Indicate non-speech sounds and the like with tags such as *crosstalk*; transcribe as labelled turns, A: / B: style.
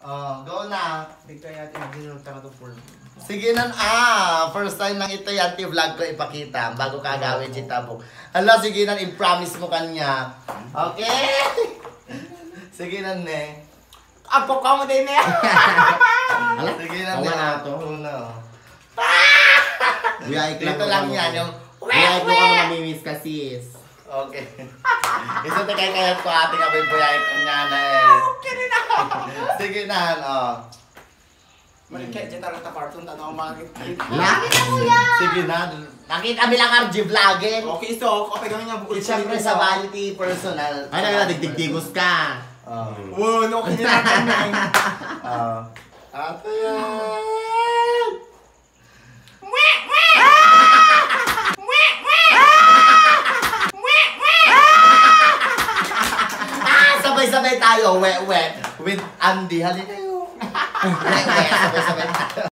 A: Oh, go na.
B: Bigta natin ginulta ka to full.
A: Sige na, ah, first time lang ito yan, vlog ko ipakita, bago ka gawin si Tabok. Hala, sige na, i-promise mo kanya. Okay? *laughs* sige na, ne.
B: Apo ka mo din eh.
C: Ala,
A: Sige na, ne.
C: na to.
A: Una.
C: Buyaik
A: Dito lang yan, yung...
C: Buyaik ko ano mamimiss ka sis.
A: Okay. *laughs* Isa na kay kayat ko ating abay buyay ko nga na eh.
B: Okay na.
A: Sige na, oh.
B: Malikit dyan talaga ta cartoon ano ang mga
C: Lagi na mo yan!
A: Sige na. Nakita kami lang RG vlogin.
B: Okay, so, okay gawin niya bukod
A: Siyempre sa vanity personal.
C: Ay, na digdigdigos ka.
A: Oh.
B: Wow, no, okay na natin na.
A: Oh. Ate yan! Sabay-sabay tayo, we we with Andy. Halika we, *laughs* sabay-sabay tayo.